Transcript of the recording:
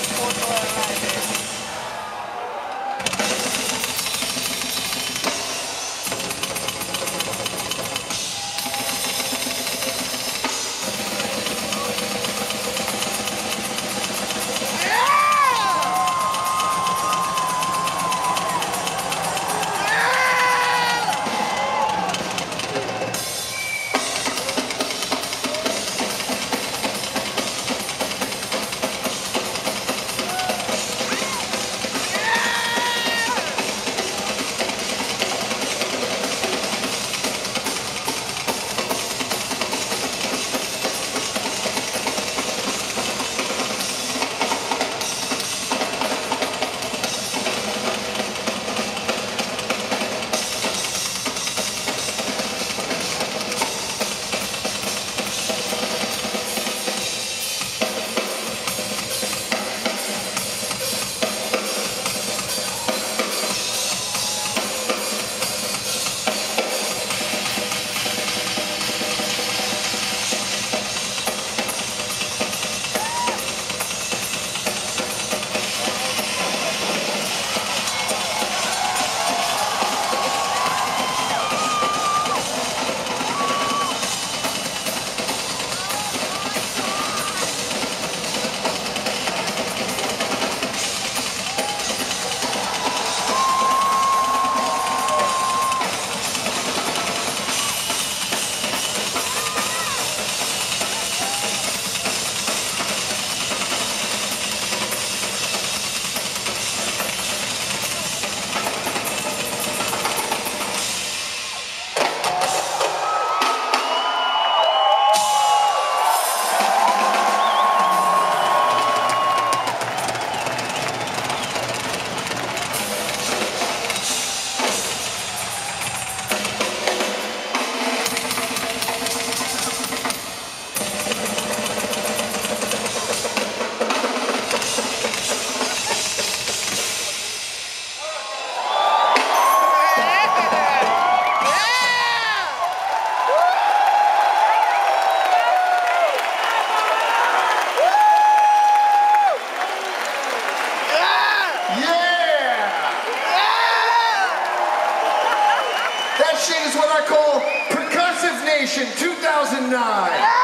スポーツはない。Nation is what I call Percussive Nation 2009.